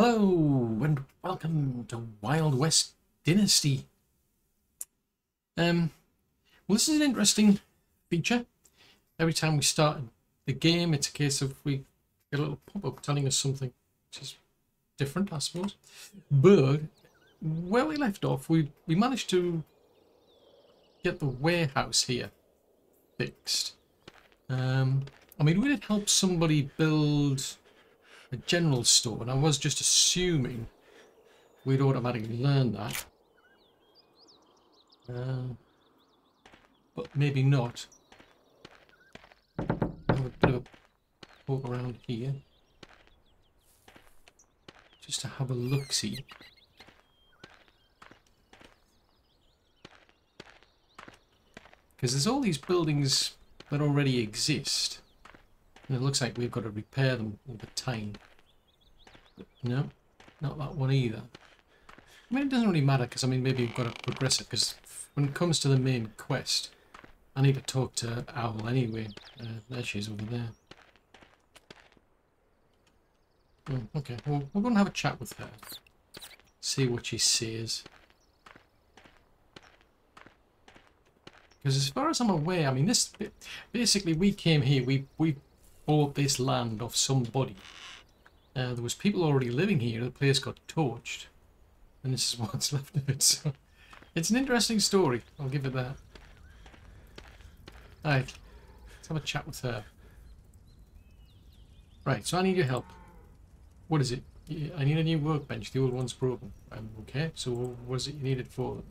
Hello and welcome to Wild West Dynasty. Um, well, this is an interesting feature. Every time we start the game, it's a case of we get a little pop-up telling us something, which is different, I suppose. But where we left off, we we managed to get the warehouse here fixed. Um, I mean, we did help somebody build a general store, and I was just assuming we'd automatically learn that. Uh, but maybe not. Have a bit of a walk around here. Just to have a look-see. Because there's all these buildings that already exist. It looks like we've got to repair them over time. No, not that one either. I mean, it doesn't really matter because, I mean, maybe we've got to progress it because when it comes to the main quest, I need to talk to Owl anyway. Uh, there she is over there. Oh, okay, well, we're going to have a chat with her. See what she says. Because as far as I'm aware, I mean, this basically we came here, we we bought this land off somebody. Uh, there was people already living here. The place got torched, and this is what's left of it. So it's an interesting story. I'll give it that. Right, let's have a chat with her. Right, so I need your help. What is it? I need a new workbench. The old one's broken. Um, okay, so what is it you needed for?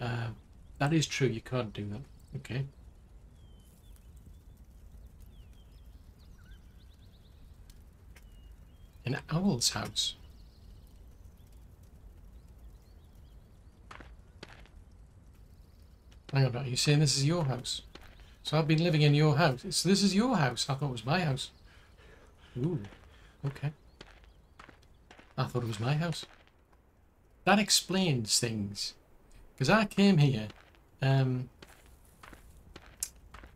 Uh, that is true. You can't do that. Okay. An owl's house. Hang on, are you saying this is your house? So I've been living in your house. So this is your house. I thought it was my house. Ooh, okay. I thought it was my house. That explains things. Because I came here um,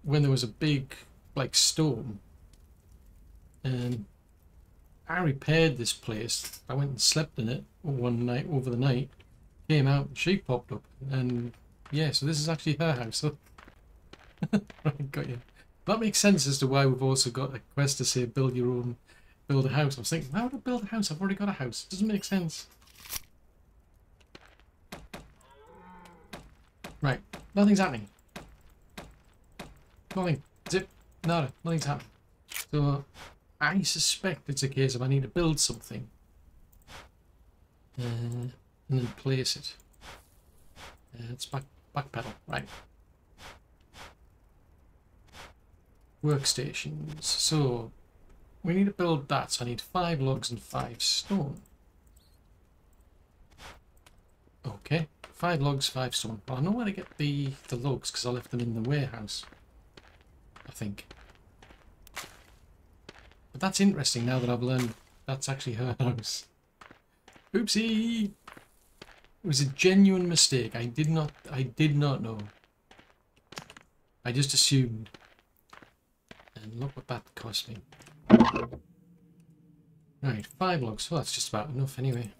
when there was a big, like, storm. And I repaired this place. I went and slept in it one night over the night. Came out, she popped up, and yeah, so this is actually her house. Got you. That makes sense as to why we've also got a quest to say build your own, build a house. I was thinking, why would I build a house? I've already got a house. It doesn't make sense. Right, nothing's happening. Nothing. Zip. Nada. Nothing's happening. So I suspect it's a case of I need to build something uh, and then place it. Uh, it's back backpedal, right? Workstations. So we need to build that. So I need five logs and five stone. Okay, five logs, five stone. But I know where to get the the logs because I left them in the warehouse. I think. But that's interesting now that I've learned that's actually her house. Oopsie! It was a genuine mistake. I did not I did not know. I just assumed. And look what that cost me. Right, five logs. Well, that's just about enough anyway.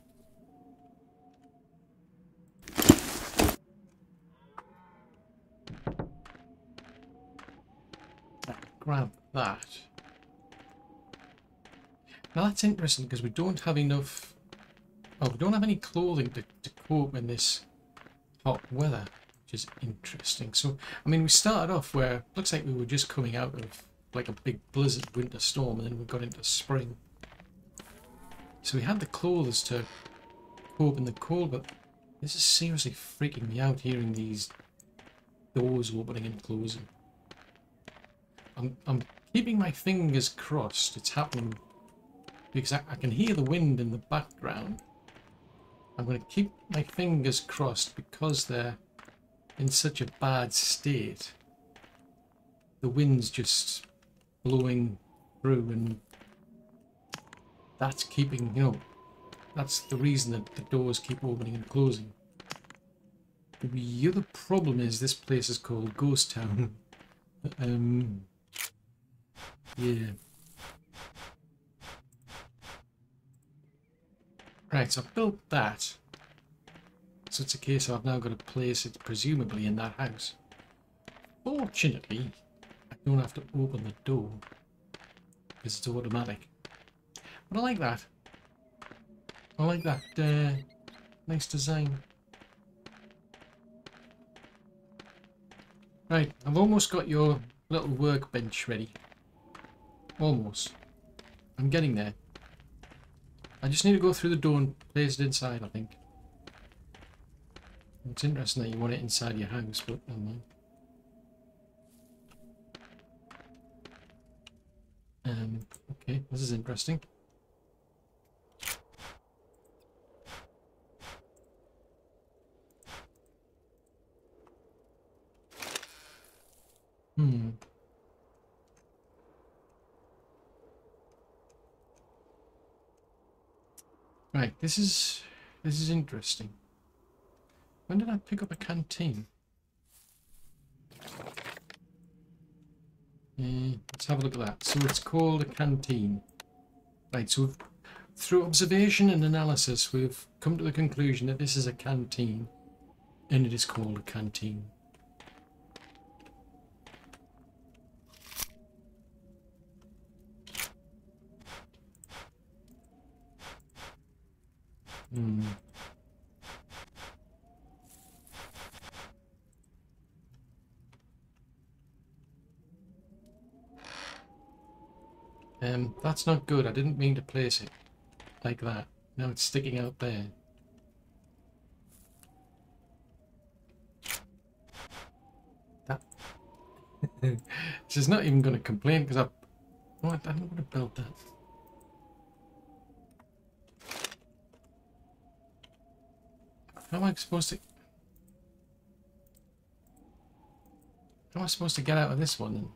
Grab that. Now that's interesting because we don't have enough... Oh, we don't have any clothing to, to cope in this hot weather, which is interesting. So, I mean, we started off where looks like we were just coming out of like a big blizzard winter storm and then we got into spring. So we had the clothes to cope in the cold, but this is seriously freaking me out hearing these doors opening and closing. I'm, I'm keeping my fingers crossed it's happening because I, I can hear the wind in the background. I'm going to keep my fingers crossed because they're in such a bad state. The wind's just blowing through and that's keeping, you know, that's the reason that the doors keep opening and closing. The other problem is this place is called Ghost Town. um, yeah. Right, so I've built that. So it's a case of I've now got to place it presumably in that house. Fortunately, I don't have to open the door because it's automatic. But I like that. I like that uh, nice design. Right, I've almost got your little workbench ready. Almost. I'm getting there. I just need to go through the door and place it inside, I think. It's interesting that you want it inside your house, but never mind. Um, okay, this is interesting. Hmm. Right, this is this is interesting. When did I pick up a canteen? Uh, let's have a look at that. So it's called a canteen. Right, so through observation and analysis, we've come to the conclusion that this is a canteen. And it is called a canteen. Hmm. Um, that's not good. I didn't mean to place it like that. Now it's sticking out there. That. She's not even going to complain because I... Oh, I don't want to build that. How am I supposed to... How am I supposed to get out of this one then?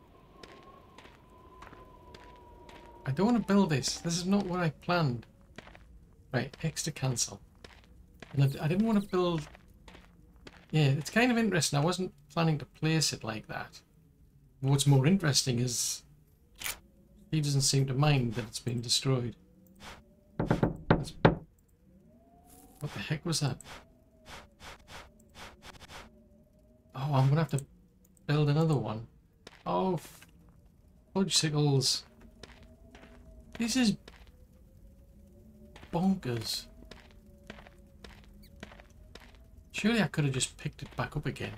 I don't want to build this. This is not what I planned. Right, X to cancel. And I, I didn't want to build... Yeah, it's kind of interesting. I wasn't planning to place it like that. What's more interesting is he doesn't seem to mind that it's been destroyed. That's... What the heck was that? Oh, I'm gonna have to build another one. Oh, fudgesicles. This is bonkers. Surely I could have just picked it back up again.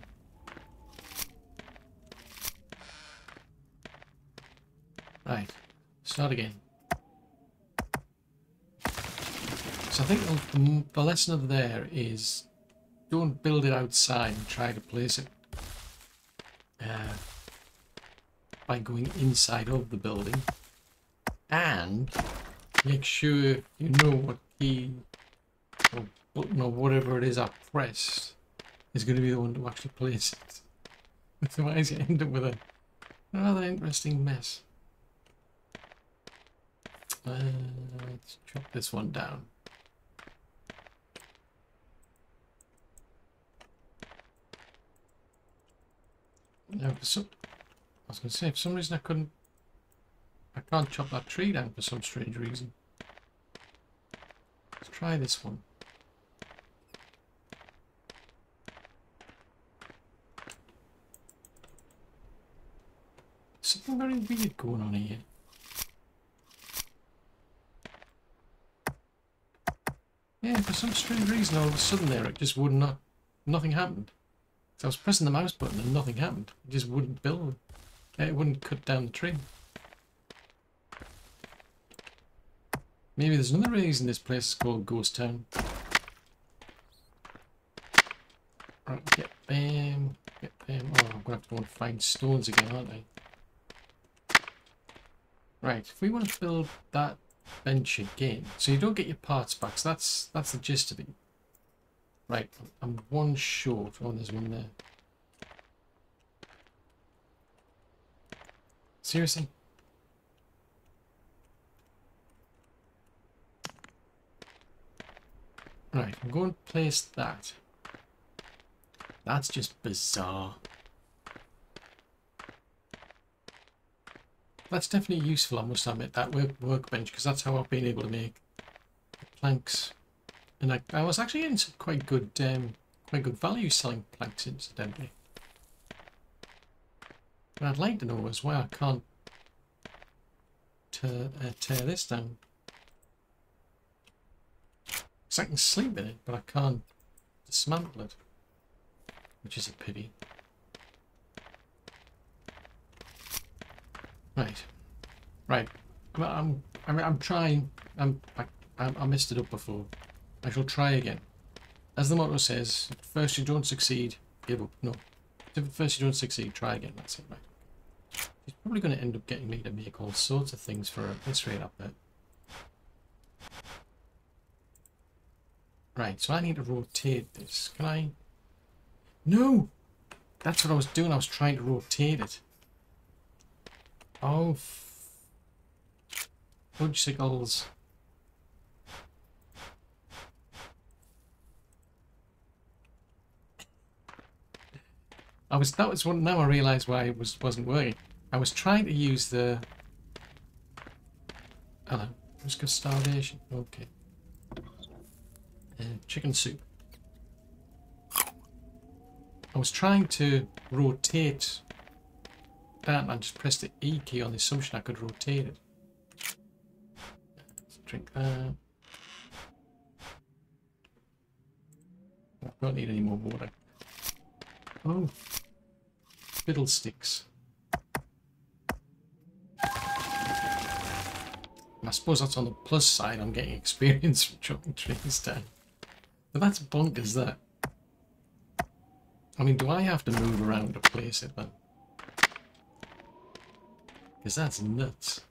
Right, start again. So I think the, the lesson of there is don't build it outside and try to place it uh, by going inside of the building and make sure you know what key or button or whatever it is I press is going to be the one to actually place it. Otherwise you end up with a rather interesting mess. Uh, let's chop this one down. Now, for some, I was going to say, for some reason I couldn't I can't chop that tree down for some strange reason. Let's try this one. Something very weird going on here. Yeah, for some strange reason all of a sudden there it just would not, nothing happened. So I was pressing the mouse button and nothing happened. It just wouldn't build. It wouldn't cut down the tree. Maybe there's another reason this place is called Ghost Town. Right, get them, get them. Oh, I'm gonna have to go and find stones again, aren't I? Right, if we want to build that bench again, so you don't get your parts back, so that's that's the gist of it. Right, I'm one short. Oh, there's one there. Seriously? Right, I'm going to place that. That's just bizarre. That's definitely useful, I must admit, that work workbench, because that's how I've been able to make planks And I, I was actually getting some quite good, um, quite good value selling planks incidentally. But I'd like to know as well, I can't tear, uh, tear this down. I can sleep in it, but I can't dismantle it. Which is a pity. Right. Right. I'm, I'm, I'm, I'm trying. I'm, I, I messed it up before. I shall try again. As the motto says, first you don't succeed, give up. No. First you don't succeed, try again. That's it, right? He's probably going to end up getting me to make all sorts of things for this rate up there. Right, so I need to rotate this. Can I? No! That's what I was doing. I was trying to rotate it. Oh, fudgesicles. I was that was what now I realise why it was wasn't working. I was trying to use the hello risk of starvation. Okay, Uh, chicken soup. I was trying to rotate that and I just pressed the E key on the assumption I could rotate it. Let's drink that. I don't need any more water. Oh, fiddlesticks. I suppose that's on the plus side, I'm getting experience from chopping trees down. But that's bonkers, that. I mean, do I have to move around to place it then? Because that's nuts.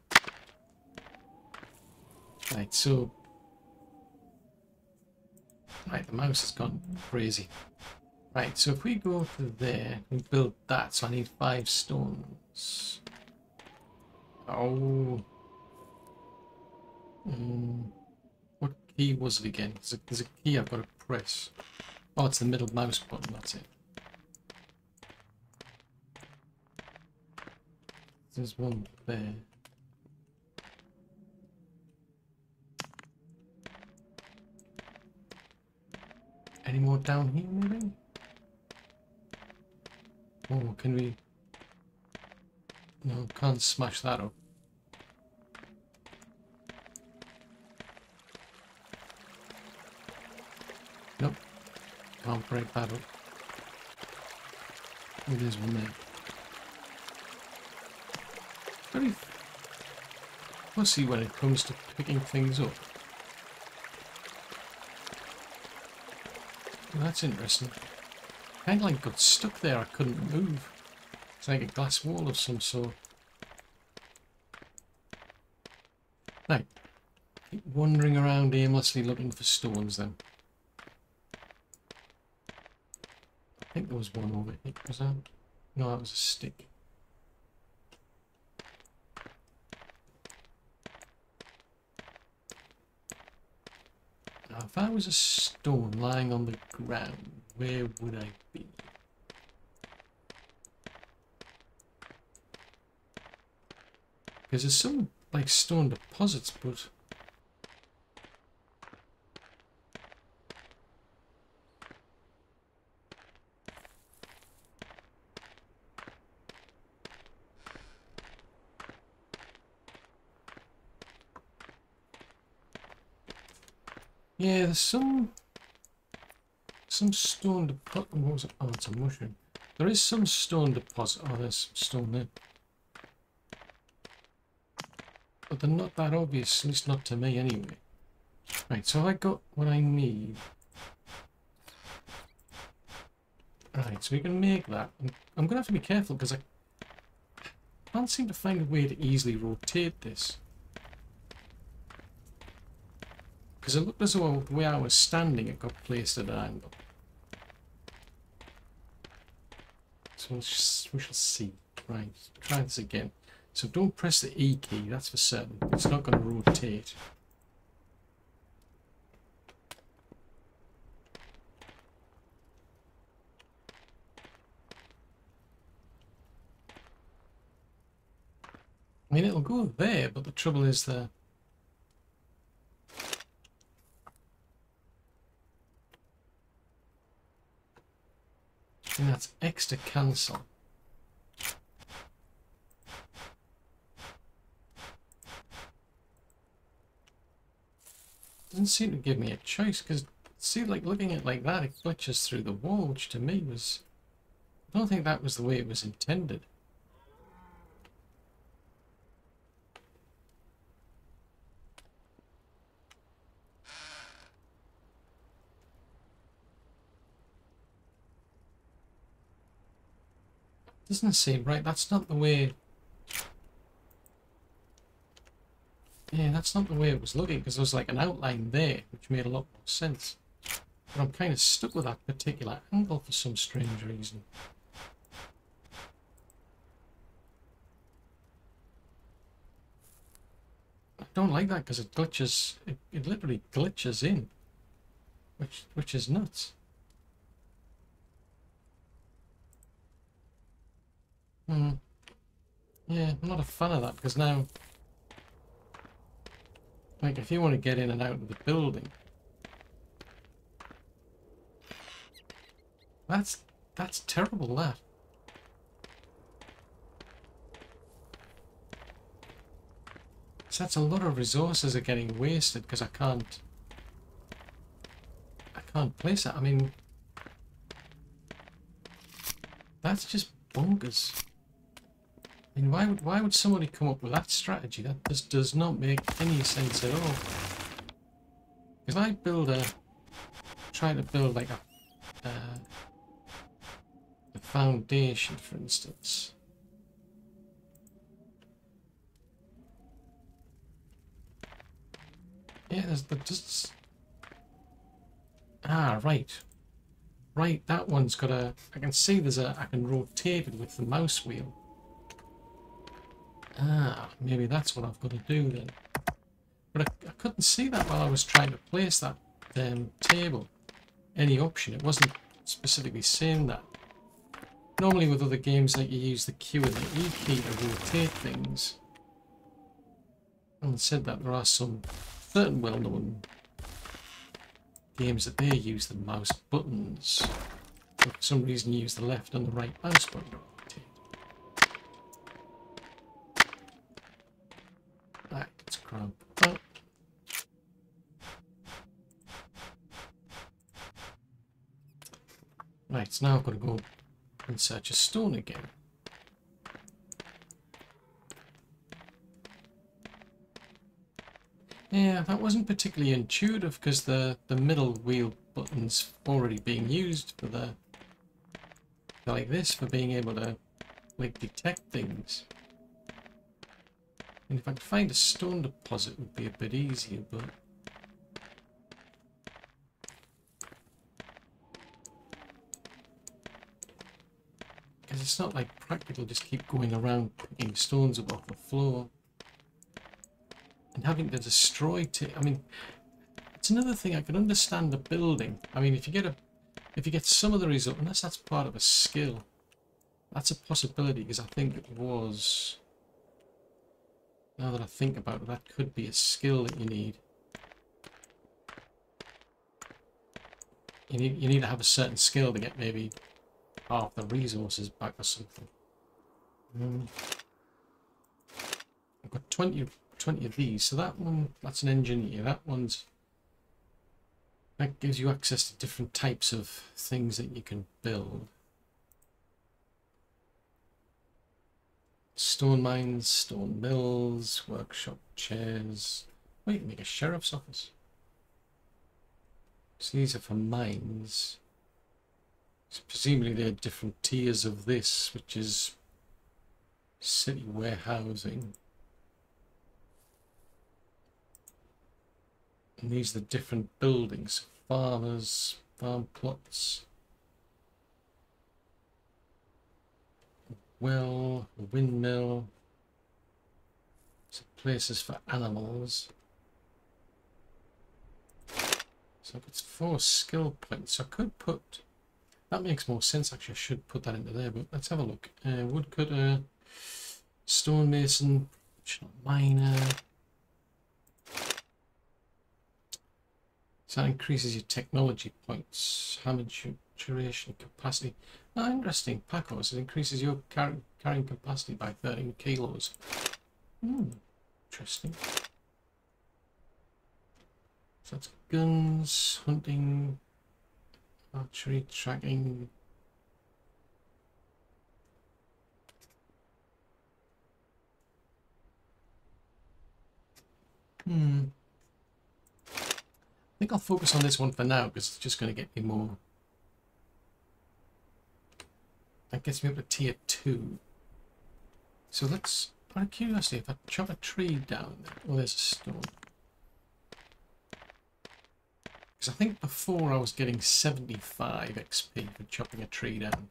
Right, so... Right, the mouse has gone crazy. Right, so if we go to there and build that, so I need five stones. Oh. Mm. What key was it again? There's a, there's a key I've got to press. Oh, it's the middle mouse button, that's it. There's one there. Any more down here, maybe? Oh, can we... No, can't smash that up. Can't break that up. Oh, there's one there. Very fussy when it comes to picking things up. Well, that's interesting. Kind of like got stuck there, I couldn't move. It's like a glass wall of some sort. Right. Keep wandering around aimlessly looking for stones then. I think there was one over here. Was that? No, that was a stick. Now, if I was a stone lying on the ground, where would I be? Because there's some, like, stone deposits, but... Yeah, there's some some stone deposit. What was it? Oh, it's a mushroom. There is some stone deposit. Oh, there's some stone there. But they're not that obvious, at least not to me anyway. Right, so I got what I need. Right, so we can make that. I'm, I'm going to have to be careful because I can't seem to find a way to easily rotate this. Because it looked as though the way I was standing it got placed at an angle. So we shall see. Right, try this again. So don't press the E key, that's for certain. It's not going to rotate. I mean, it'll go there, but the trouble is that And that's to cancel. Doesn't seem to give me a choice because see like looking at it like that it glitches through the wall which to me was I don't think that was the way it was intended. Doesn't seem right. That's not the way... Yeah, that's not the way it was looking, because there was like an outline there, which made a lot more sense. But I'm kind of stuck with that particular angle for some strange reason. I don't like that because it glitches, it, it literally glitches in, which which is nuts. Hmm. Yeah, I'm not a fan of that because now, like, if you want to get in and out of the building, that's that's terrible. That. So that's a lot of resources are getting wasted because I can't. I can't place it. I mean, that's just bonkers. I mean, why would why would somebody come up with that strategy? That just does not make any sense at all. If I build a, try to build like a, uh, a foundation, for instance. Yeah, there's the just. Ah, right. Right, that one's got a. I can see there's a. I can rotate it with the mouse wheel. Ah, maybe that's what I've got to do then. But I, I couldn't see that while I was trying to place that um, table. Any option. It wasn't specifically saying that. Normally with other games like you use the Q and the E key to rotate things. And said that there are some certain well-known games that they use the mouse buttons. But for some reason use the left and the right mouse button. Right, so now I've got to go and search a stone again. Yeah, that wasn't particularly intuitive because the, the middle wheel button's already being used for the like this for being able to like detect things. And if I could find a stone deposit, it would be a bit easier, but... Because it's not like practical just keep going around picking stones up off the floor. And having to destroy it. I mean, it's another thing I can understand the building. I mean, if you get a, if you get some of the result, unless that's part of a skill, that's a possibility because I think it was now that I think about it, that could be a skill that you need. You need, you need to have a certain skill to get maybe half the resources back or something. Um, I've got 20, 20 of these, so that one, that's an engineer. That one's, that gives you access to different types of things that you can build. Stone mines, stone mills, workshop chairs. Wait, make a sheriff's office. So these are for mines. So presumably there are different tiers of this, which is city warehousing. And these are the different buildings. Farmers, farm plots, well, a windmill, some places for animals. So it's four skill points. So I could put, that makes more sense actually, I should put that into there, but let's have a look. Uh, woodcutter, stonemason, miner. So that increases your technology points, hammer duration capacity. Oh, interesting. Pack horse. It increases your car carrying capacity by 13 kilos. Hmm. Interesting. So that's guns, hunting, archery, tracking. Hmm. I think I'll focus on this one for now because it's just going to get me more. That gets me up to tier 2. So let's, out of curiosity, if I chop a tree down there, oh there's a stone. Because I think before I was getting 75 XP for chopping a tree down.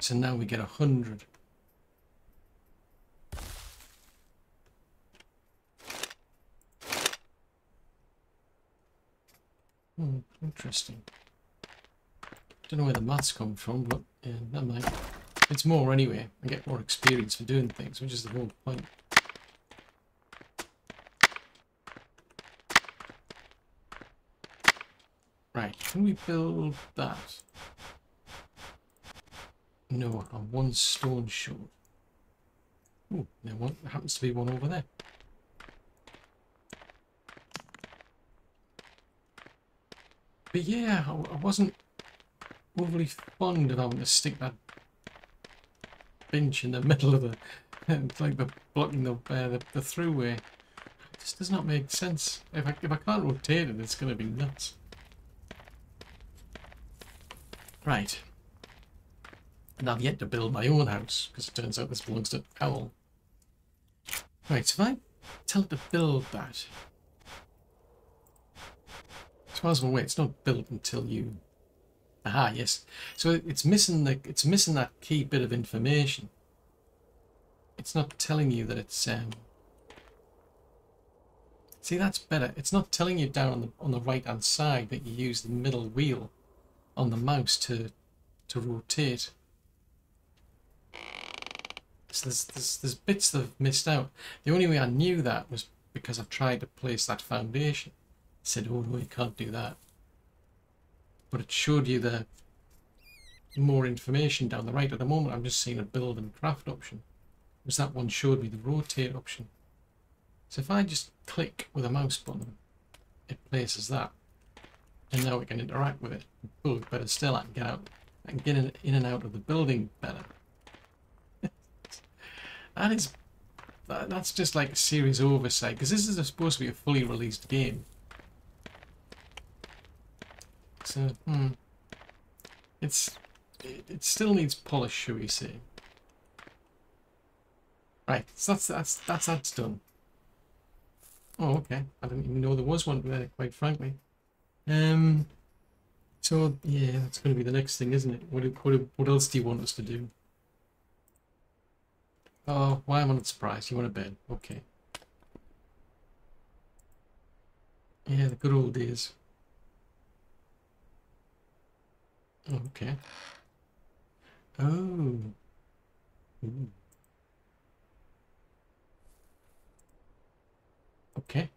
So now we get 100. Hmm, interesting. Don't know where the maths come from, but yeah, never mind. It's more anyway. I get more experience for doing things, which is the whole point. Right, can we build that? No, I'm one stone short. Oh, there one happens to be one over there. But yeah, I, I wasn't overly fond of having to stick that bench in the middle of the, like the blocking the uh, the, the throughway. It just does not make sense. If I if I can't rotate it, it's going to be nuts. Right. And I've yet to build my own house because it turns out this belongs to Owl. Right, so if I tell it to build that, I'm aware, it's not built until you. Aha, yes. So it's missing the it's missing that key bit of information. It's not telling you that it's. Um... See, that's better. It's not telling you down on the on the right hand side that you use the middle wheel on the mouse to to rotate. So there's, there's, there's bits that have missed out. The only way I knew that was because I've tried to place that foundation said, oh no, you can't do that. But it showed you the more information down the right. At the moment, I'm just seeing a build and craft option. Because that one showed me the rotate option. So if I just click with a mouse button, it places that. And now we can interact with it. Oh, better still, I can get out. Can get in, and out of the building better. that is, that, that's just like a serious oversight. Because this is supposed to be a fully released game. So, hmm. It's, it, it still needs polish, shall we say. Right, so that's, that's, that's, that's done. Oh, okay. I didn't even know there was one there, quite frankly. Um, so, yeah, that's going to be the next thing, isn't it? What, what, what else do you want us to do? Oh, why am I not surprised? You want a bed? Okay. Yeah, the good old days. Okay. Oh. Ooh. Okay.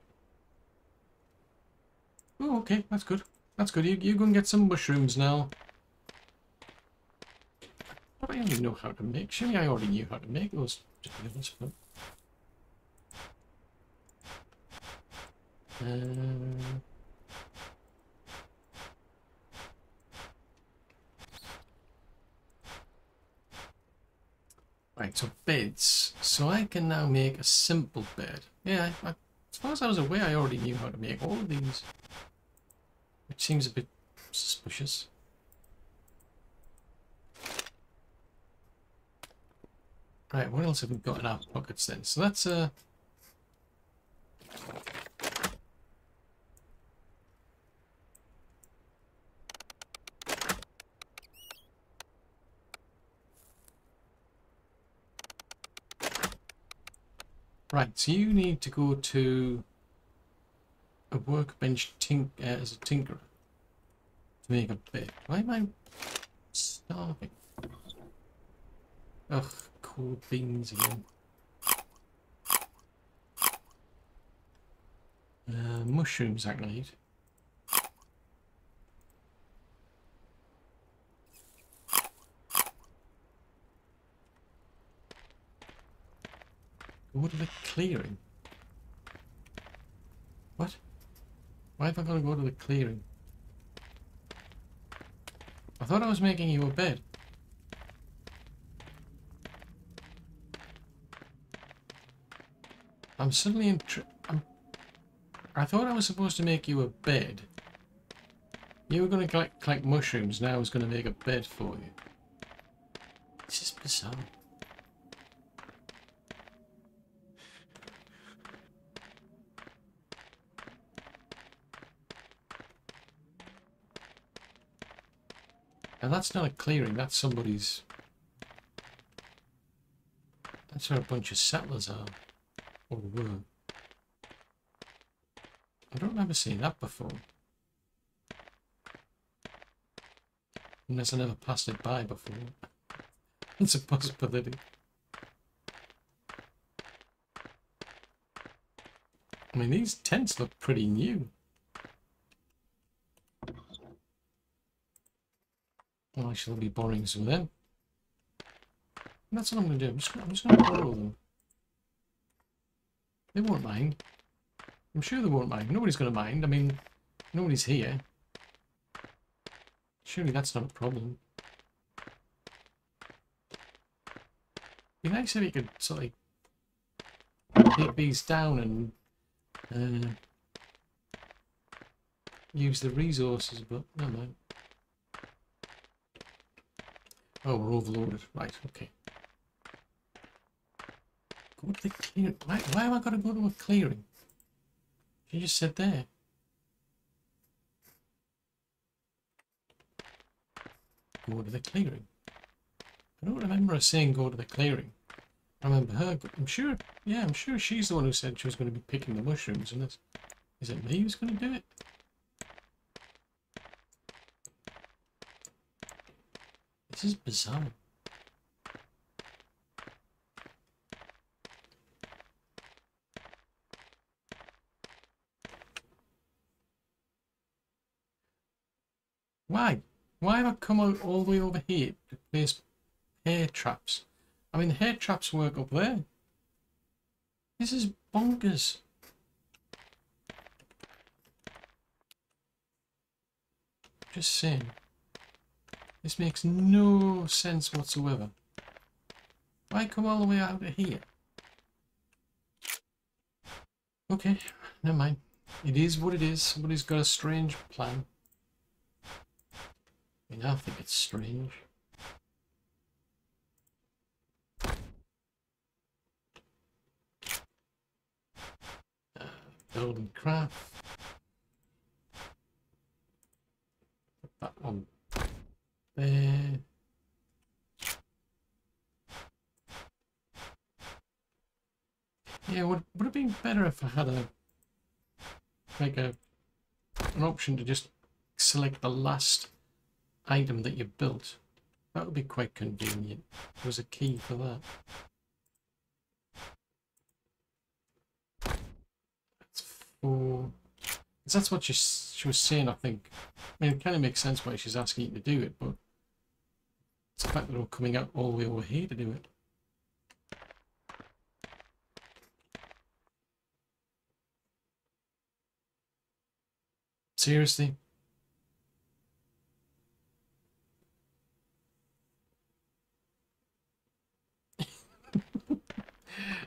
Oh, okay. That's good. That's good. You, you go and get some mushrooms now. I only know how to make. Surely I already knew how to make those. Uh... Right, so beds. So I can now make a simple bed. Yeah, I, as far as I was aware, I already knew how to make all of these. Which seems a bit suspicious. Right, what else have we got in our pockets then? So that's a... Uh... Right, so you need to go to a workbench tink uh, as a tinkerer to make a bed. Why am I starving? Ugh, cool beans again. Uh, mushrooms I need. The clearing. What? Why have I to go to the clearing? I thought I was making you a bed. I'm suddenly in. I'm, I thought I was supposed to make you a bed. You were going to collect, collect mushrooms, now I was going to make a bed for you. This is bizarre. And that's not a clearing, that's somebody's... That's where a bunch of settlers are. Or were. I don't remember seeing that before. Unless I never passed it by before. it's a possibility. I mean, these tents look pretty new. I shall be borrowing some of them. And that's what I'm going to do. I'm just, I'm just going to borrow them. They won't mind. I'm sure they won't mind. Nobody's going to mind. I mean, nobody's here. Surely that's not a problem. It'd Be nice if you could sort of take these down and uh, use the resources, but no mind. Oh, we're overloaded. Right, okay. Go to the clearing. Why, why have I got to go to a clearing? You just said there. Go to the clearing. I don't remember her saying go to the clearing. I remember her. I'm sure. Yeah, I'm sure she's the one who said she was going to be picking the mushrooms. And this, is it me who's going to do it? This is bizarre. Why? Why have I come out all the way over here to place hare traps? I mean, the hare traps work up there. This is bonkers. Just saying. This makes no sense whatsoever. Why come all the way out of here? Okay, never mind. It is what it is. Somebody's got a strange plan. I I think it's strange. Uh, golden craft. Put that one there. Yeah, would would it be better if I had a like a an option to just select the last item that you built? That would be quite convenient. There was a key for that. That's four. That's what she, she was saying, I think. I mean, it kind of makes sense why she's asking you to do it, but it's the fact that we're coming out all the way over here to do it. Seriously?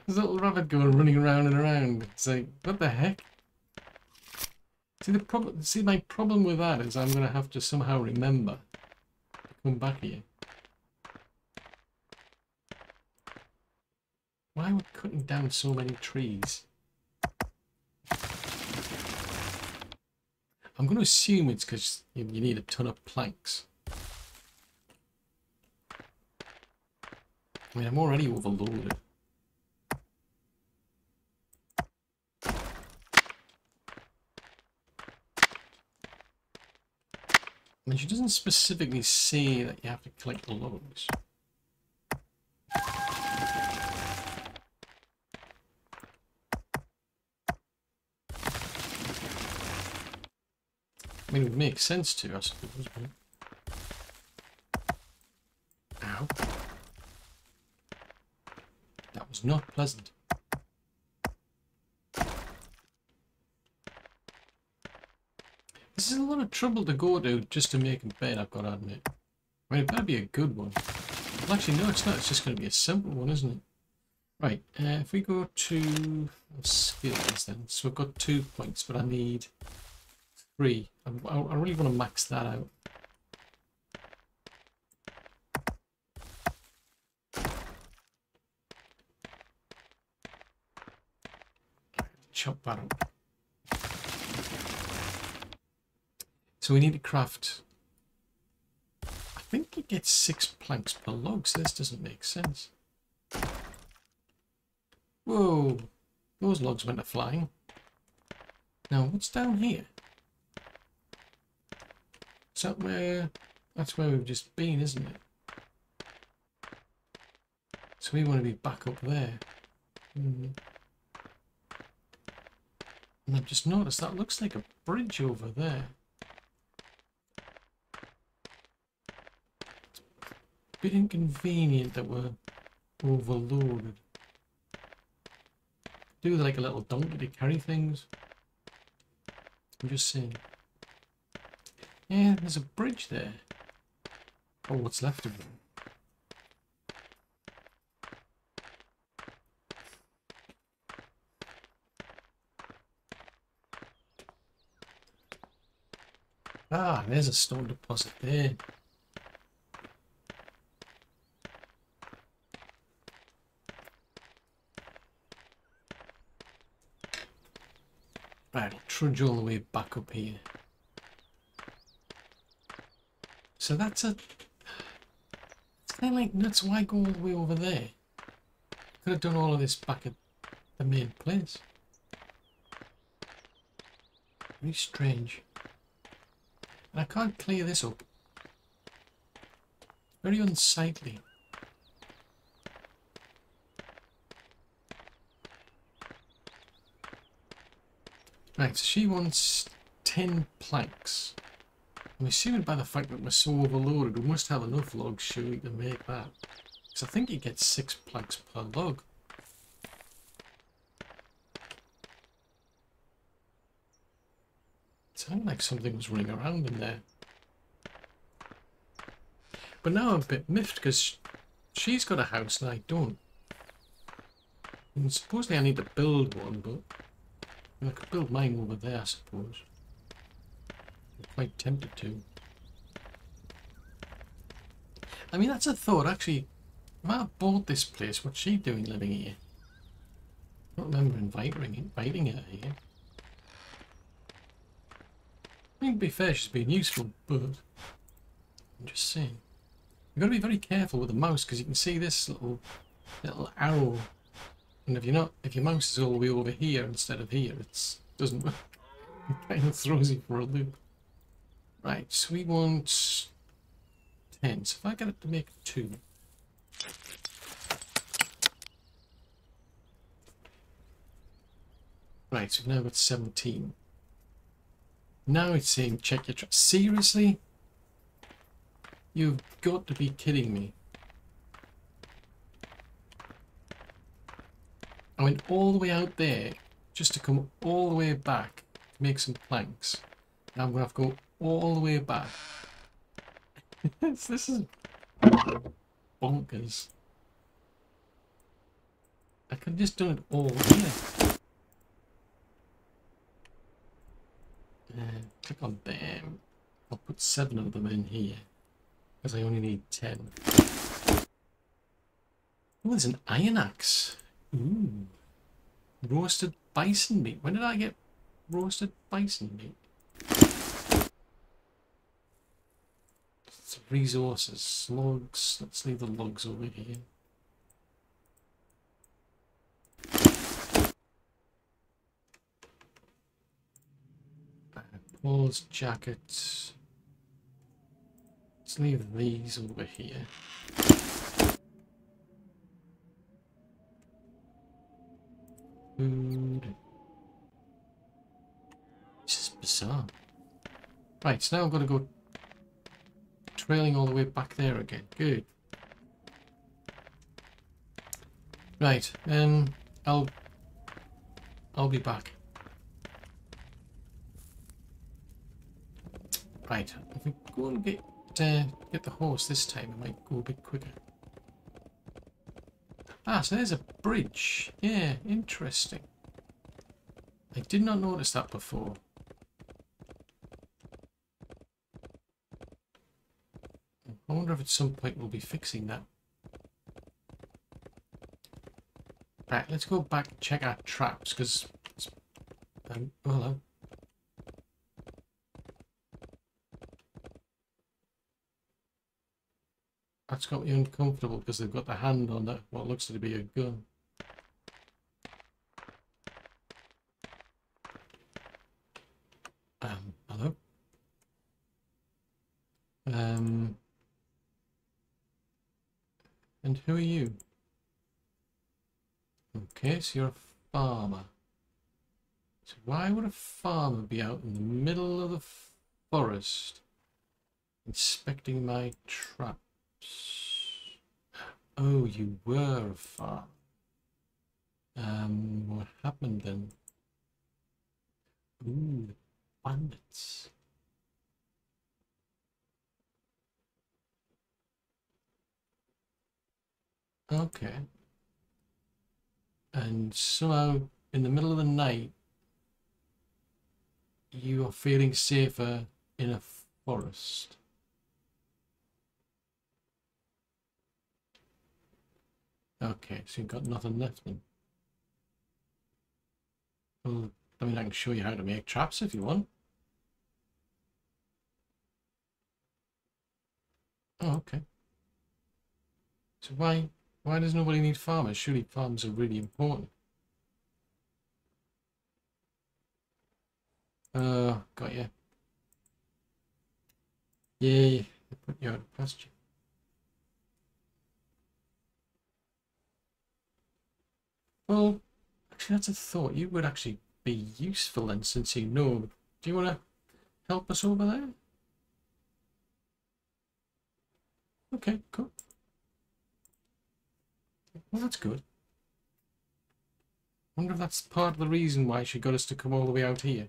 There's a little rabbit going running around and around. It's like, what the heck? See the problem. See my problem with that is I'm going to have to somehow remember to come back here. Why are we cutting down so many trees? I'm going to assume it's because you need a ton of planks. I mean, I'm already overloaded. Mean, she doesn't specifically say that you have to collect the logs. mean, it would make sense to, I suppose, but... Ow. That was not pleasant. This is a lot of trouble to go to just to make a bed, I've got to admit. I mean, it better be a good one. Well, actually, no, it's not. It's just going to be a simple one, isn't it? Right, uh, if we go to skills then, so I've got two points, but I need three. I, I really want to max that out. Chop that up. So we need to craft... I think it gets six planks per log, so this doesn't make sense. Whoa! Those logs went a flying. Now, what's down here? Is that where... That's where we've just been, isn't it? So we want to be back up there. Hmm. And I've just noticed that looks like a bridge over there. bit inconvenient that we're overloaded. Do like a little donkey to carry things. I'm just saying. Yeah, there's a bridge there. Or what's left of them. Ah, there's a stone deposit there. Right, trudge all the way back up here. So that's a... It's kind of like nuts, why go all the way over there? Could have done all of this back at the main place. Very strange. And I can't clear this up. Very unsightly. Right, so she wants 10 planks. I'm assuming by the fact that we're so overloaded, we must have enough logs surely to make that. Because I think you get 6 planks per log. It sounded like something was running around in there. But now I'm a bit miffed because she's got a house and I don't. And supposedly I need to build one, but I could build mine over there, I suppose. I'm quite tempted to. I mean, that's a thought, actually. I bought this place, what's she doing living here? I don't remember inviting, inviting her here. I mean, to be fair, she's been useful, but I'm just saying. You've got to be very careful with the mouse because you can see this little little arrow and if you're not, if your mouse is all the way over here instead of here, it doesn't work. It kind of throws you for a loop. Right, so we want 10. So if I get it to make 2. Right, so we've now got 17. Now it's saying check your track. Seriously? You've got to be kidding me. I went all the way out there just to come all the way back to make some planks. Now I'm going to have to go all the way back. this is bonkers. I could just do it all here. Uh, click on them. I'll put seven of them in here. Because I only need ten. Oh, there's an iron axe. Ooh. Roasted bison meat. When did I get roasted bison meat? Resources. Slugs. Let's leave the logs over here. Paul's jacket. Let's leave these over here. Food. This is bizarre. Right, so now I've got to go trailing all the way back there again. Good. Right, um, I'll, I'll be back. Right, if we go and get, uh, get the horse this time, it might go a bit quicker. Ah, so there's a bridge. Yeah, interesting. I did not notice that before. I wonder if at some point we'll be fixing that. Right, let's go back and check our traps, because... Um, oh, hello. That's got me uncomfortable because they've got the hand on that, what looks to be a gun. Um, hello? Um, and who are you? So you're a farmer. So why would a farmer be out in the middle of the forest inspecting my traps? Oh, you were a farmer. Um, what happened then? Ooh, bandits. Okay. And somehow, in the middle of the night, you are feeling safer in a forest. Okay, so you've got nothing left then. Well, I mean, I can show you how to make traps if you want. Oh, okay. So why why does nobody need farmers? Surely farms are really important. Uh, got you. Yay, they put you out of pasture. Well, actually that's a thought. You would actually be useful then since you know. Do you want to help us over there? Okay, cool. Well, that's good. wonder if that's part of the reason why she got us to come all the way out here.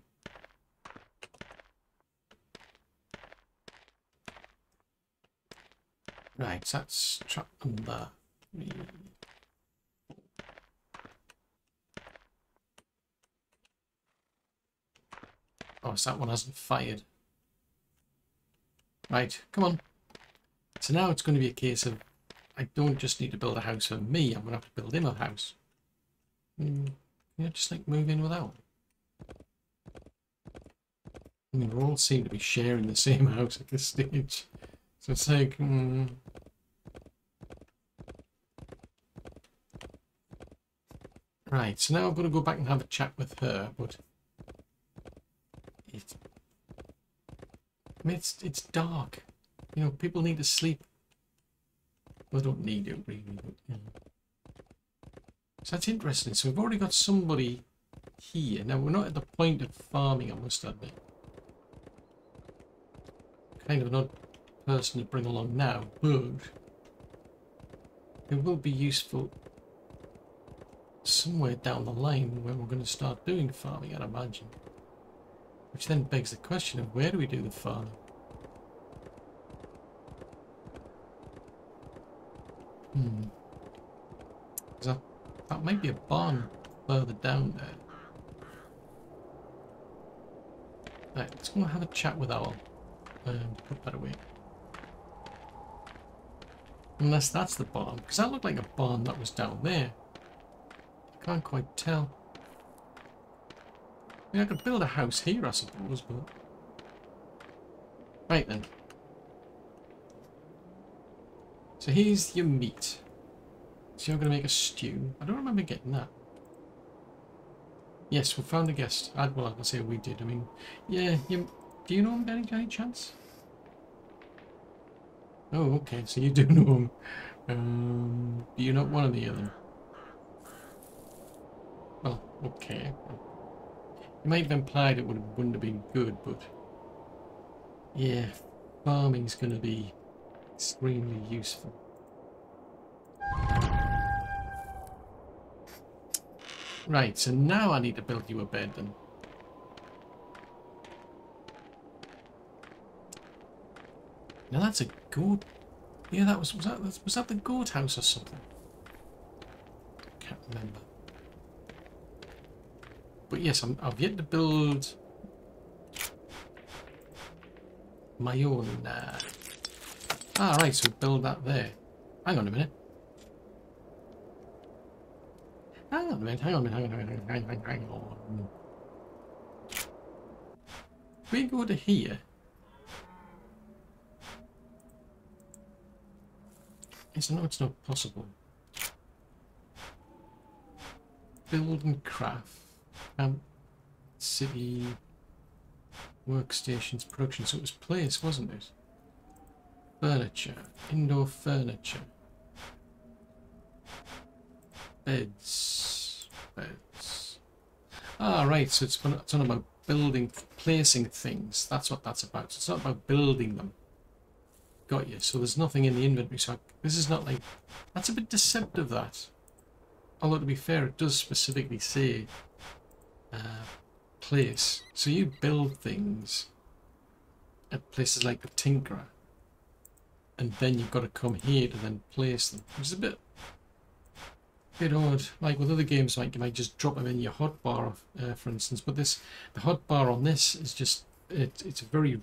Right, so that's trap number three. Oh, so that one hasn't fired. Right, come on. So now it's going to be a case of I don't just need to build a house for me, I'm going to have to build him a house. Mm, you just like move in without. I mean, we all seem to be sharing the same house at this stage. So it's like, mm, Right, so now I'm going to go back and have a chat with her, but I mean, it's, it's dark. You know, people need to sleep. They don't need it really, but yeah. So that's interesting. So we've already got somebody here. Now, we're not at the point of farming, I must admit. Kind of an odd person to bring along now, but it will be useful somewhere down the line where we're going to start doing farming, I'd imagine. Which then begs the question of where do we do the farming? Hmm. That, that might be a barn further down there. Right, let's go have a chat with Owl. And put that away. Unless that's the barn, because that looked like a barn that was down there. I can't quite tell. I mean, I could build a house here, I suppose, but... Right then. So here's your meat. So you're going to make a stew. I don't remember getting that. Yes, we found a guest. I'd, well, I can say we did. I mean, yeah, you, do you know him by any chance? Oh, okay, so you do know him. Um, you're not one of the other. Well, okay. You might have implied it would, wouldn't have been good, but... Yeah, farming's going to be extremely useful. Right, so now I need to build you a bed then. Now that's a goat. Yeah, that was was that was that the goat house or something? Can't remember. But yes, I'm, I've yet to build my own. Uh... Ah, right. So build that there. Hang on a minute. Hang on a minute. Hang on a minute. Hang on. Hang on. Hang on. Hang on. We go to here. It's no, it's not possible. Build and craft. Um, city workstations production. So it was place, wasn't it? Furniture. Indoor furniture. Beds. Beds. Ah, right. So it's, it's on about building, placing things. That's what that's about. So it's not about building them. Got you. So there's nothing in the inventory. So I, this is not like... That's a bit deceptive, that. Although, to be fair, it does specifically say uh, place. So you build things at places like the Tinkerer. And then you've got to come here to then place them. Which is a bit bit odd. Like with other games, like you might just drop them in your hotbar, uh, for instance. But this, the hotbar on this is just it, it's very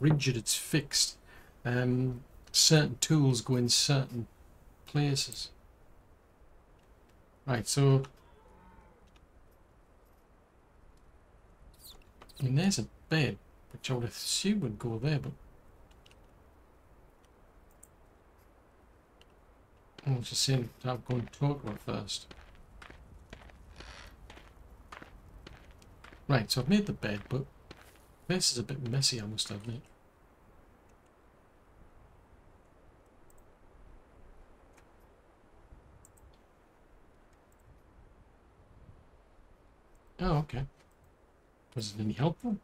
rigid. It's fixed. Um, certain tools go in certain places. Right, so I mean, there's a bed, which I would assume would go there, but I was just saying I'm going to talk her first. Right, so I've made the bed, but this is a bit messy, I must admit. Oh, okay. Was it any helpful?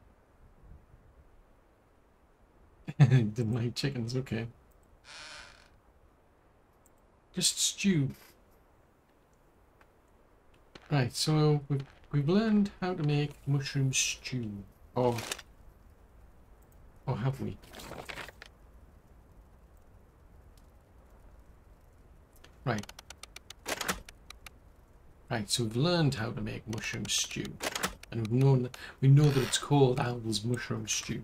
Didn't like chickens, okay. Just stew. Right, so we've, we've learned how to make mushroom stew. Or, or have we? Right. Right, so we've learned how to make mushroom stew. And we've known we know that it's called Owl's mushroom stew.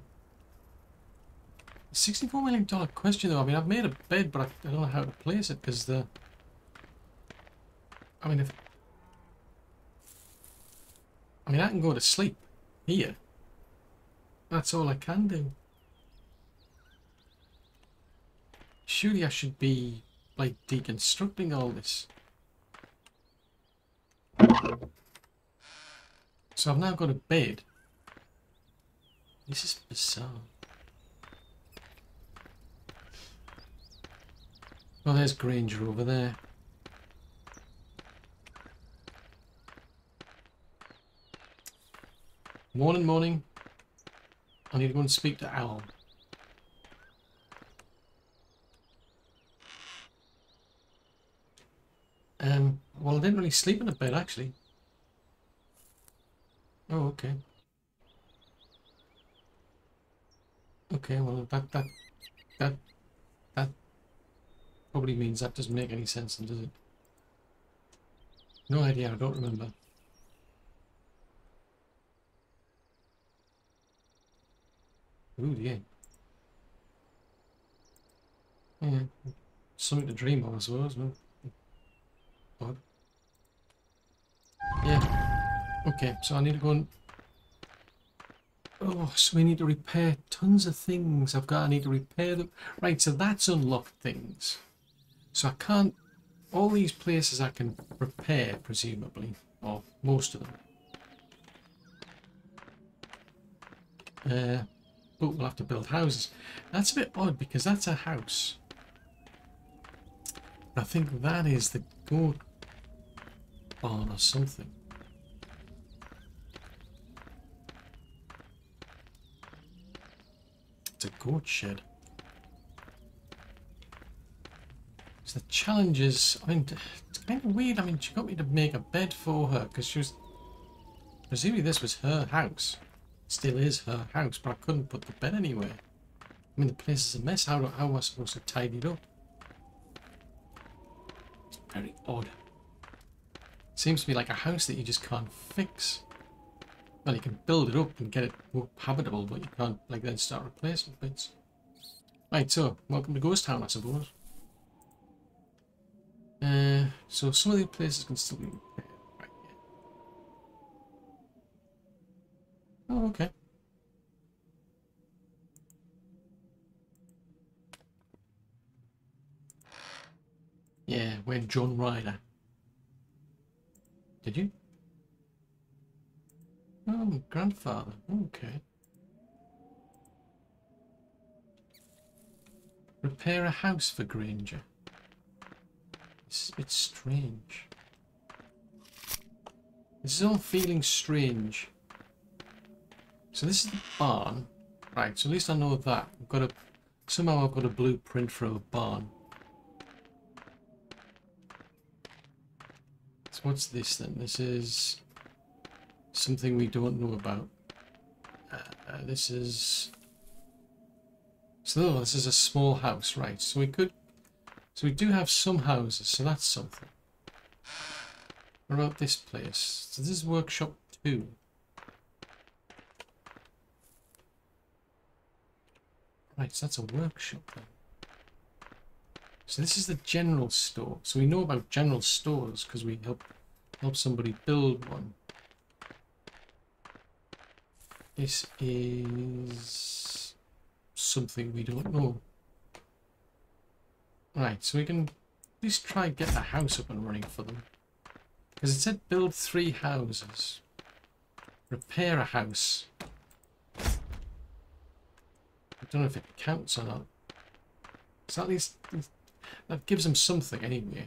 $64 million question though. I mean, I've made a bed, but I, I don't know how to place it because the... I mean, if... I mean, I can go to sleep here. That's all I can do. Surely I should be, like, deconstructing all this. So I've now got a bed. This is bizarre. Oh, there's Granger over there. Morning, morning. I need to go and speak to Owl. Um, well, I didn't really sleep in a bed, actually. Oh, okay. Okay, well, that, that, that Probably means that doesn't make any sense then, does it? No idea, I don't remember. Ooh, yeah. Yeah, something to dream of, I suppose. No? Odd. Yeah. Okay, so I need to go and... Oh, so we need to repair tons of things. I've got, I need to repair them. Right, so that's unlocked things. So I can't, all these places I can repair, presumably, or most of them. Uh, but we'll have to build houses. That's a bit odd because that's a house. I think that is the goat barn or something. It's a goat shed. The challenges, I mean, it's kind of weird. I mean, she got me to make a bed for her because she was, presumably this was her house. Still is her house, but I couldn't put the bed anywhere. I mean, the place is a mess. How, how am I supposed to tidy it up? It's very odd. Seems to be like a house that you just can't fix. Well, you can build it up and get it more habitable, but you can't, like, then start replacing bits. Right, so, welcome to Ghost Town, I suppose. Uh, so some of the places can still be repaired. Right. Oh, okay. Yeah, when John Ryder. Did you? Oh, grandfather. Okay. Repair a house for Granger. It's, it's strange. This is all feeling strange. So this is the barn. Right, so at least I know that. I've got a somehow I've got a blueprint for a barn. So what's this then? This is something we don't know about. Uh, uh, this is so oh, this is a small house, right? So we could so we do have some houses, so that's something. What about this place? So this is workshop two. Right, so that's a workshop then. So this is the general store. So we know about general stores because we help help somebody build one. This is something we don't know. Right, so we can at least try and get the house up and running for them. Because it said build three houses. Repair a house. I don't know if it counts or not. So at least that gives them something anyway.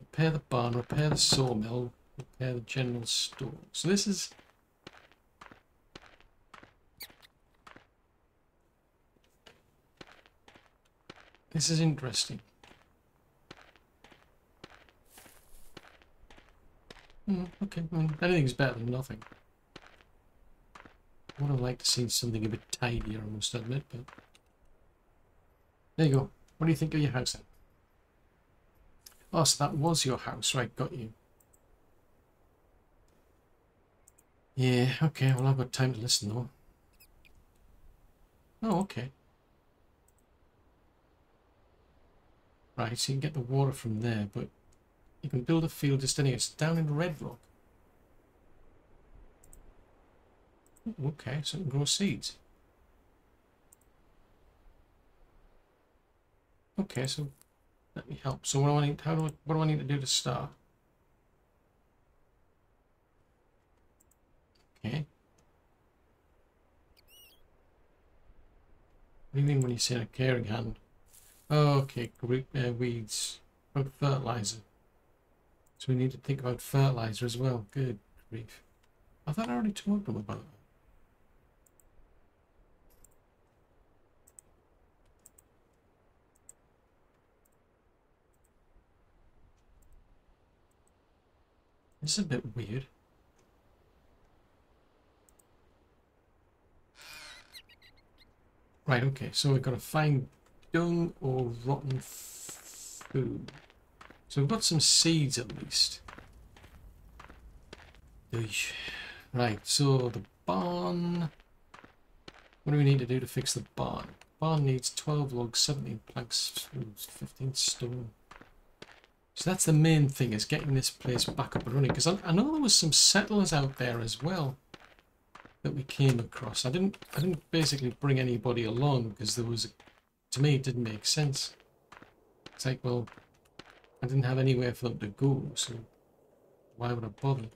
Repair the barn, repair the sawmill, repair the general store. So this is This is interesting. Mm, okay, well, anything's better than nothing. I would have liked to see something a bit tidier, I must admit, but... There you go. What do you think of your house then? Oh, so that was your house, right, got you. Yeah, okay, well I've got time to listen though. Oh, okay. Right, so you can get the water from there, but you can build a field just anywhere. It's down in Red Rock. Okay, so grow seeds. Okay, so let me help. So what do I need? How do I, what do I need to do to start? Okay. What do you mean when you say a caring hand? Okay, uh, weeds. About fertilizer. So we need to think about fertilizer as well. Good grief. I thought I already talked them about that. This is a bit weird. Right, okay, so we've got to find dung or rotten food. So we've got some seeds at least. Right, so the barn. What do we need to do to fix the barn? Barn needs 12 logs, 17 planks, 15 stone. So that's the main thing, is getting this place back up and running. Because I, I know there was some settlers out there as well that we came across. I didn't I didn't basically bring anybody along because there was a to me it didn't make sense. It's like, well, I didn't have anywhere for them to go, so why would I bother?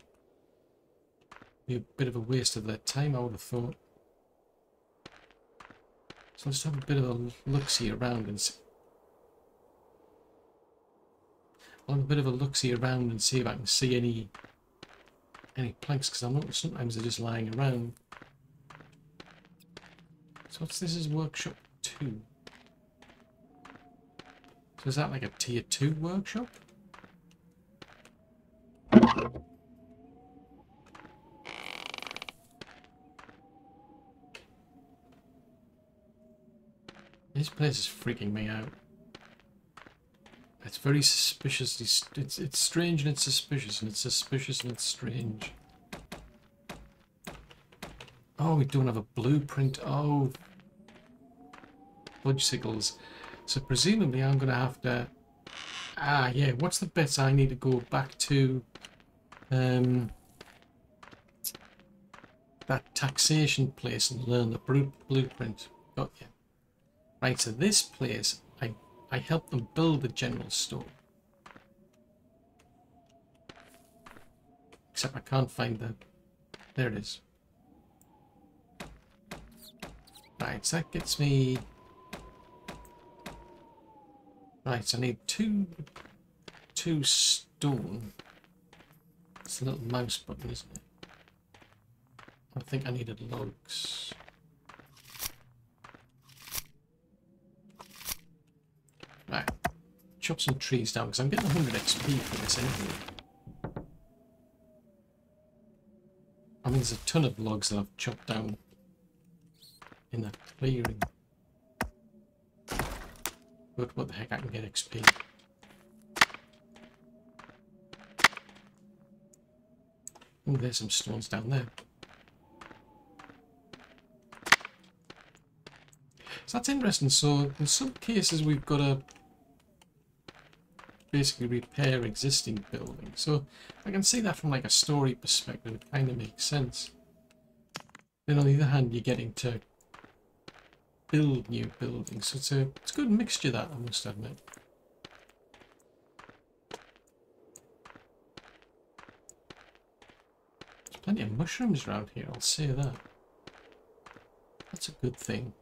Be a bit of a waste of their time, I would have thought. So let's have a bit of a look-see around and see. I'll have a bit of a look-see around and see if I can see any any planks, because I know sometimes they're just lying around. So what's this is workshop 2. So is that like a tier 2 workshop? This place is freaking me out. It's very suspicious. It's, it's strange and it's suspicious and it's suspicious and it's strange. Oh, we don't have a blueprint. Oh. Fudge sickles. So presumably I'm going to have to... Ah, yeah, what's the bits I need to go back to? Um, that taxation place and learn the blueprint. Got you. Right, so this place, I, I helped them build the general store. Except I can't find the... There it is. Right, so that gets me... Right, so I need two... Two stone. It's a little mouse button, isn't it? I think I needed logs. Right. Chop some trees down because I'm getting 100 XP for this anyway. I mean, there's a ton of logs that I've chopped down in that clearing. But what the heck, I can get XP. Oh, there's some stones down there. So that's interesting. So in some cases we've got to basically repair existing buildings. So I can see that from like a story perspective. It kind of makes sense. Then on the other hand, you're getting to build new buildings. So it's a, it's a good mixture that, I must admit. There's plenty of mushrooms around here, I'll say that. That's a good thing.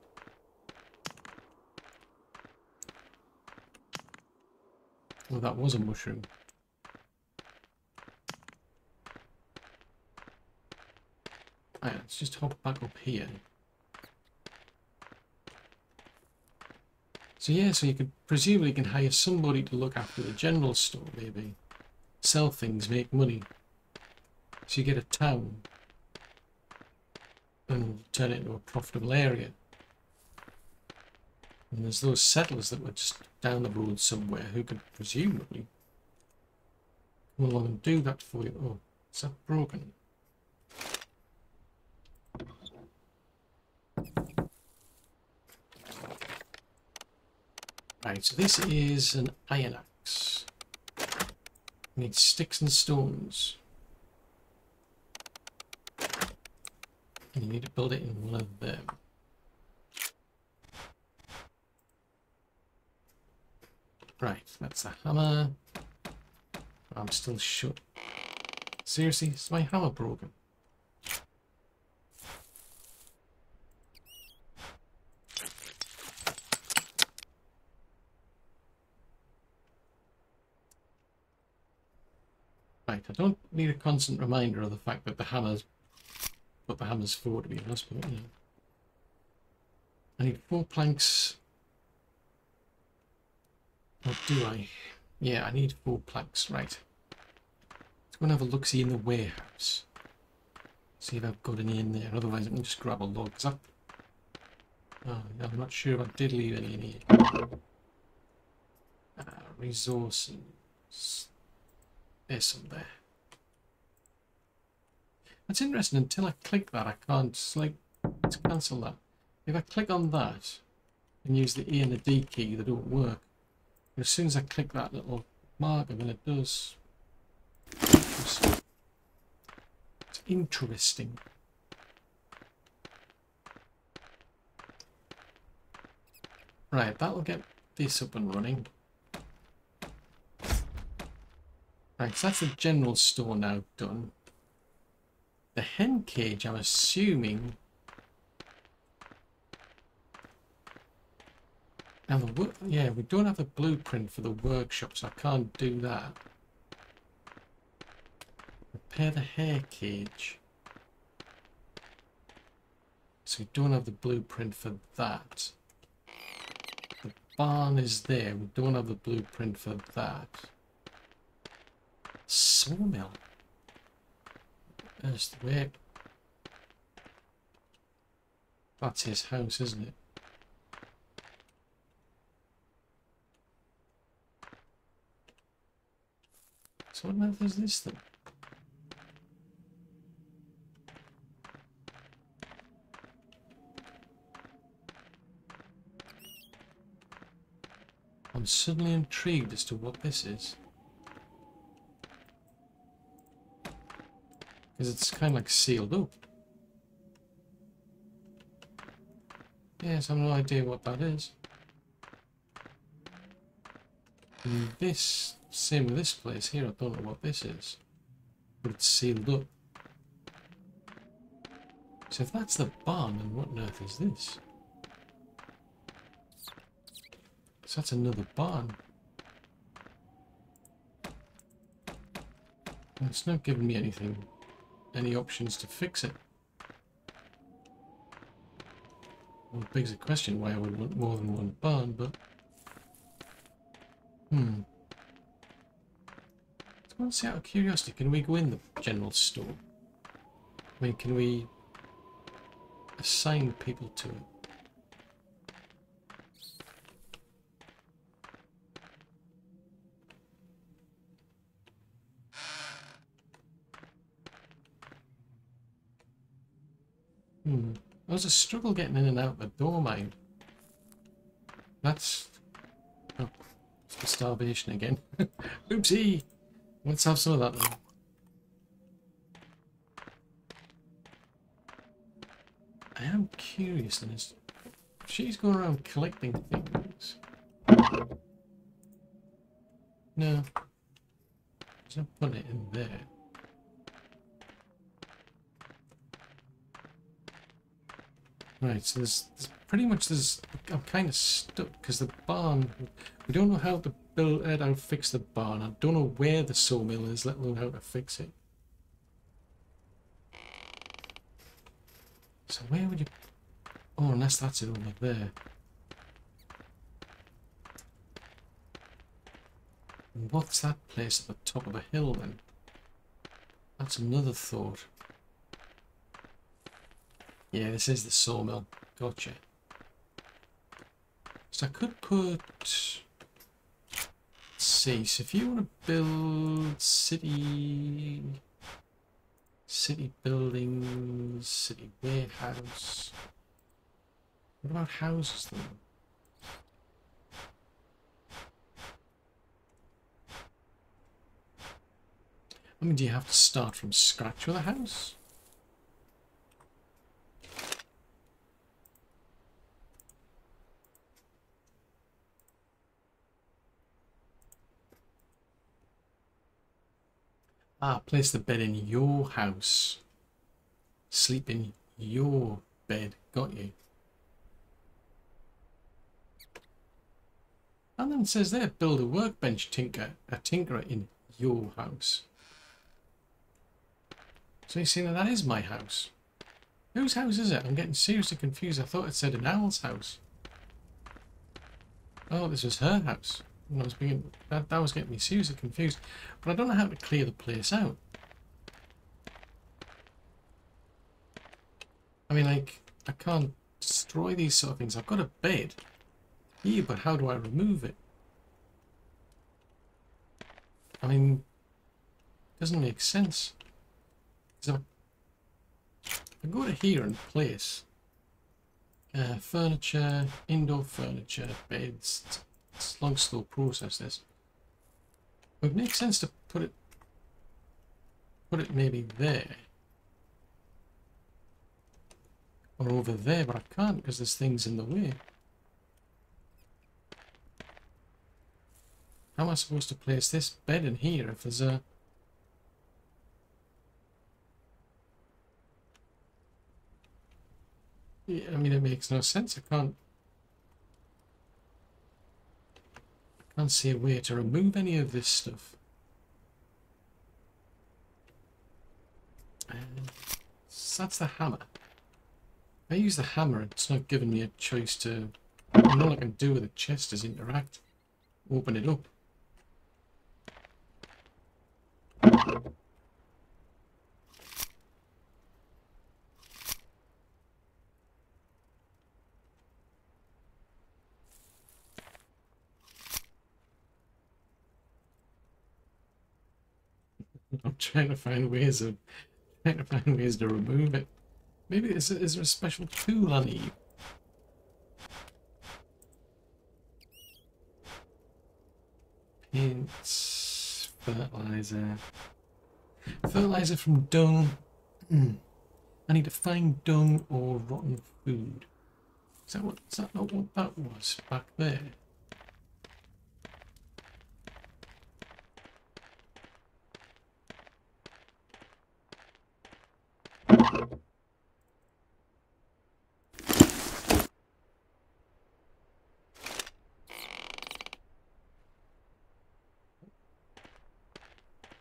Oh, that was a mushroom. Right, let's just hop back up here. So yeah, so you could presumably can hire somebody to look after the general store, maybe. Sell things, make money. So you get a town and turn it into a profitable area. And there's those settlers that were just down the road somewhere who could presumably come along and do that for you. Oh, is that broken? So this is an iron axe. Need sticks and stones. And you need to build it in one of them. Right, that's a hammer. I'm still shut. Seriously, is my hammer broken? I don't need a constant reminder of the fact that the hammer's put the hammer's for to be honest, but you know. I need four planks or do I? Yeah, I need four planks, right. Let's go and have a look-see in the warehouse. See if I've got any in there, otherwise I can just grab a log. Cause oh, I'm not sure if I did leave any in here. Uh, resources. There's some there. That's interesting, until I click that I can't, like, let's cancel that. If I click on that and use the E and the D key, they don't work. But as soon as I click that little marker, then it does. It's interesting. Right, that'll get this up and running. Right, so that's the general store now done. The hen cage, I'm assuming, Now the yeah, we don't have the blueprint for the workshop, so I can't do that. Repair the hare cage. So we don't have the blueprint for that. The barn is there. We don't have the blueprint for that. Sawmill. There's the way. That's his house, isn't it? So what on earth is this thing? I'm suddenly intrigued as to what this is. Because it's kind of like sealed up. Yes, I have no idea what that is. And this, same with this place here, I don't know what this is. But it's sealed up. So if that's the barn, then what on earth is this? So that's another barn. It's not giving me anything, any options to fix it. Well, it begs the question why I would want more than one barn, but... Hmm. See out of curiosity, can we go in the general store? I mean, can we assign people to it? Hmm. It was a struggle getting in and out of the door, mine. That's... Oh, starvation again. Oopsie! Let's have some of that then. I am curious then she's going around collecting things. No. She's not putting it in there. Right, so there's, there's pretty much there's I'm kind of stuck because the barn we don't know how to build it, how to fix the barn. I don't know where the sawmill is, let alone how to fix it. So where would you? Oh, unless that's it over there. What's that place at the top of the hill then? That's another thought. Yeah, this is the sawmill. Gotcha. So I could put... Let's see, so if you want to build city... City buildings, city warehouse... What about houses then? I mean, do you have to start from scratch with a house? Ah, place the bed in your house. Sleep in your bed. Got you. And then it says there, build a workbench tinker, a tinkerer in your house. So you see that that is my house. Whose house is it? I'm getting seriously confused. I thought it said an owl's house. Oh, this was her house. I was being that, that was getting me seriously confused. But I don't know how to clear the place out. I mean, like, I can't destroy these sort of things. I've got a bed. Yeah, but how do I remove it? I mean, doesn't make sense. So, I go to here and place uh, furniture, indoor furniture, beds, it's long, slow process, this. It would make sense to put it, put it maybe there. Or over there, but I can't because there's things in the way. How am I supposed to place this bed in here if there's a... I mean, it makes no sense. I can't Can't see a way to remove any of this stuff. So that's the hammer. I use the hammer, it's not giving me a choice to... All I can do with the chest is interact. Open it up. I'm trying to find ways of trying to find ways to remove it. Maybe is, is there a special tool I need? Fertilizer, fertilizer from dung. Hmm. I need to find dung or rotten food. Is that what? Is that not what that was back there?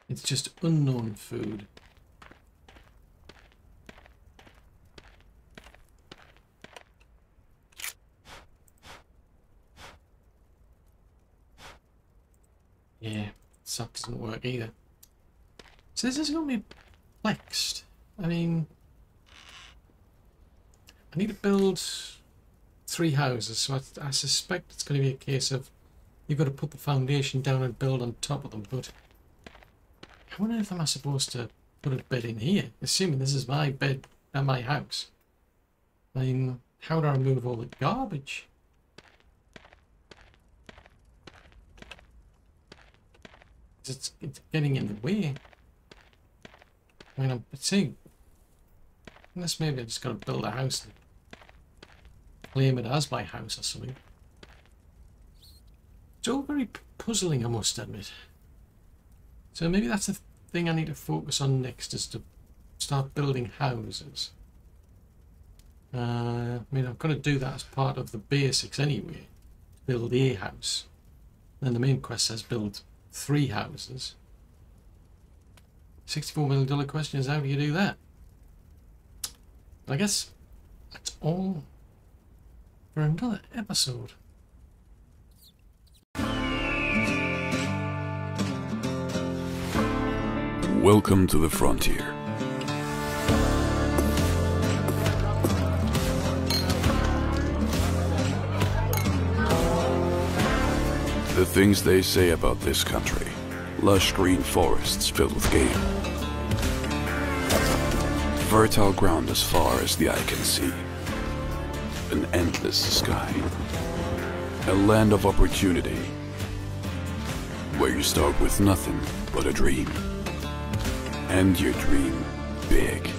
It's just unknown food. Yeah, that doesn't work either. So this is going to be plexed. I mean, I need to build three houses, so I, I suspect it's going to be a case of you've got to put the foundation down and build on top of them, but on earth am I supposed to put a bed in here? Assuming this is my bed and my house. I mean, how do I remove all the garbage? It's, it's getting in the way. I mean, I'm saying, unless maybe I just got to build a house and claim it as my house or something. It's all very puzzling, I must admit. So maybe that's the thing I need to focus on next is to start building houses. Uh, I mean, I've got to do that as part of the basics anyway. Build a house. Then the main quest says build three houses. $64 million question is how do you do that? I guess that's all for another episode. Welcome to the frontier. The things they say about this country. Lush green forests filled with game. Fertile ground as far as the eye can see. An endless sky. A land of opportunity. Where you start with nothing but a dream and your dream big.